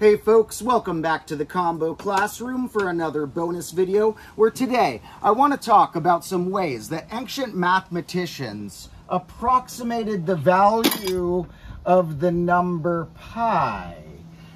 Hey folks, welcome back to the Combo Classroom for another bonus video where today I want to talk about some ways that ancient mathematicians approximated the value of the number pi.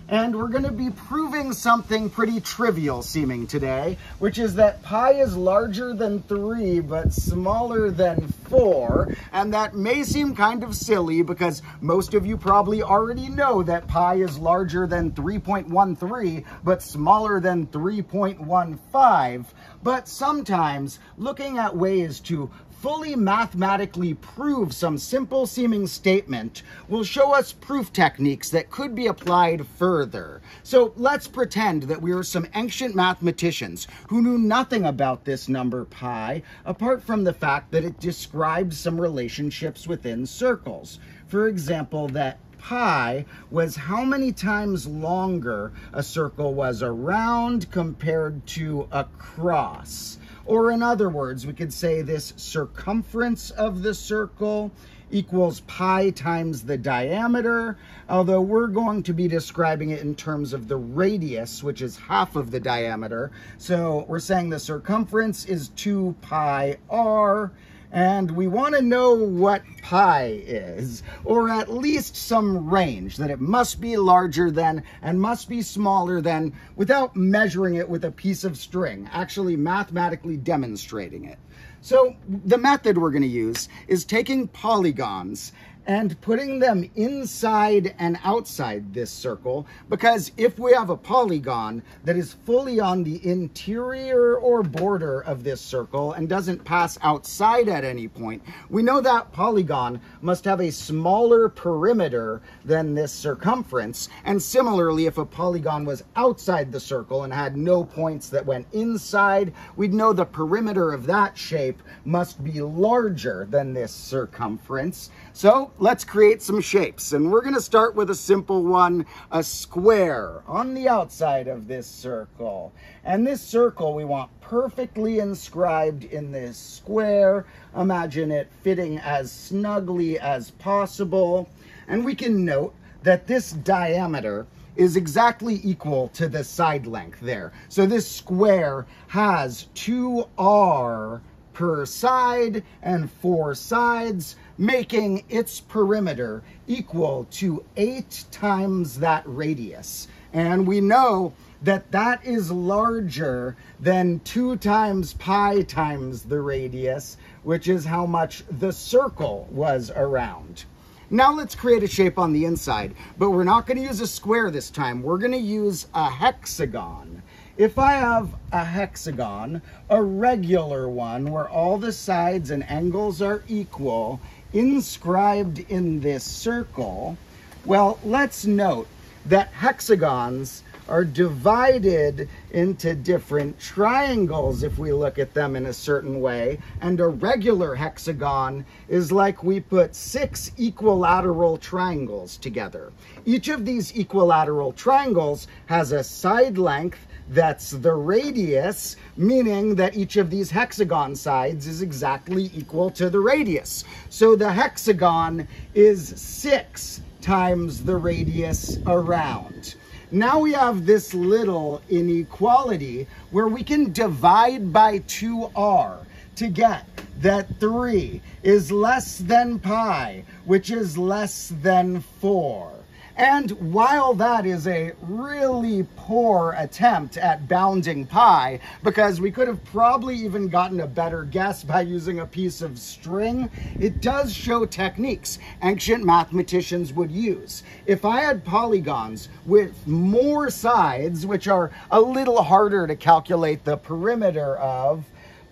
And we're going to be proving something pretty trivial seeming today, which is that pi is larger than 3 but smaller than 4. And that may seem kind of silly because most of you probably already know that pi is larger than 3.13 but smaller than 3.15. But sometimes looking at ways to fully mathematically prove some simple seeming statement will show us proof techniques that could be applied further. So let's pretend that we are some ancient mathematicians who knew nothing about this number pi, apart from the fact that it describes some relationships within circles. For example, that pi was how many times longer a circle was around compared to across. Or in other words, we could say this circumference of the circle equals pi times the diameter, although we're going to be describing it in terms of the radius, which is half of the diameter. So we're saying the circumference is 2 pi r, and we want to know what pi is, or at least some range, that it must be larger than and must be smaller than without measuring it with a piece of string, actually mathematically demonstrating it. So the method we're going to use is taking polygons and putting them inside and outside this circle because if we have a polygon that is fully on the interior or border of this circle and doesn't pass outside at any point, we know that polygon must have a smaller perimeter than this circumference. And similarly, if a polygon was outside the circle and had no points that went inside, we'd know the perimeter of that shape must be larger than this circumference. So let's create some shapes. And we're going to start with a simple one, a square on the outside of this circle. And this circle we want perfectly inscribed in this square. Imagine it fitting as snugly as possible. And we can note that this diameter is exactly equal to the side length there. So this square has 2r per side and four sides, making its perimeter equal to eight times that radius. And we know that that is larger than two times pi times the radius, which is how much the circle was around. Now let's create a shape on the inside, but we're not gonna use a square this time. We're gonna use a hexagon. If I have a hexagon, a regular one where all the sides and angles are equal, inscribed in this circle, well, let's note that hexagons are divided into different triangles if we look at them in a certain way. And a regular hexagon is like we put six equilateral triangles together. Each of these equilateral triangles has a side length that's the radius, meaning that each of these hexagon sides is exactly equal to the radius. So the hexagon is six times the radius around. Now we have this little inequality where we can divide by 2r to get that 3 is less than pi, which is less than 4. And while that is a really poor attempt at bounding pi, because we could have probably even gotten a better guess by using a piece of string, it does show techniques ancient mathematicians would use. If I had polygons with more sides, which are a little harder to calculate the perimeter of,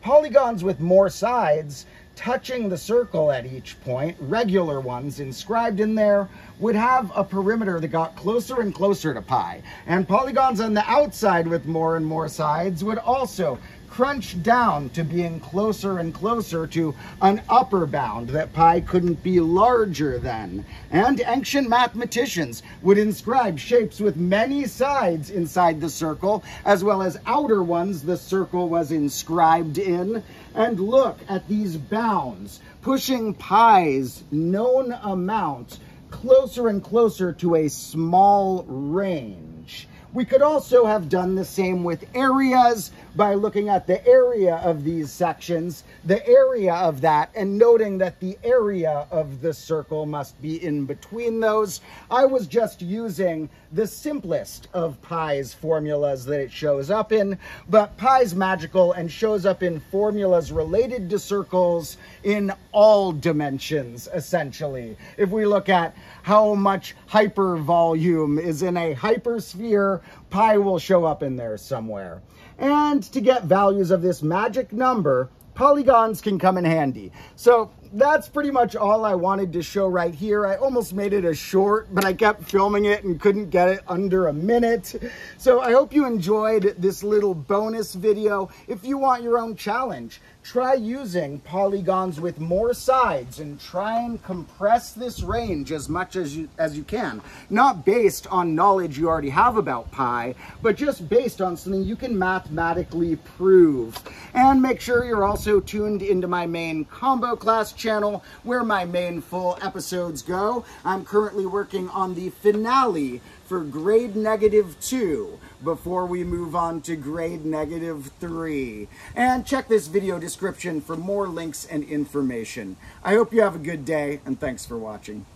polygons with more sides touching the circle at each point, regular ones inscribed in there, would have a perimeter that got closer and closer to pi. And polygons on the outside with more and more sides would also crunch down to being closer and closer to an upper bound that pi couldn't be larger than. And ancient mathematicians would inscribe shapes with many sides inside the circle, as well as outer ones the circle was inscribed in. And look at these bounds, pushing pi's known amount closer and closer to a small range. We could also have done the same with areas by looking at the area of these sections, the area of that, and noting that the area of the circle must be in between those. I was just using the simplest of pi's formulas that it shows up in, but pi's magical and shows up in formulas related to circles in all dimensions, essentially. If we look at how much hypervolume is in a hypersphere, pi will show up in there somewhere. And to get values of this magic number, polygons can come in handy. So that's pretty much all I wanted to show right here. I almost made it a short, but I kept filming it and couldn't get it under a minute. So I hope you enjoyed this little bonus video. If you want your own challenge, try using polygons with more sides and try and compress this range as much as you, as you can. Not based on knowledge you already have about pi, but just based on something you can mathematically prove. And make sure you're also tuned into my main combo class channel where my main full episodes go. I'm currently working on the finale for grade negative two before we move on to grade negative three. And check this video description for more links and information. I hope you have a good day and thanks for watching.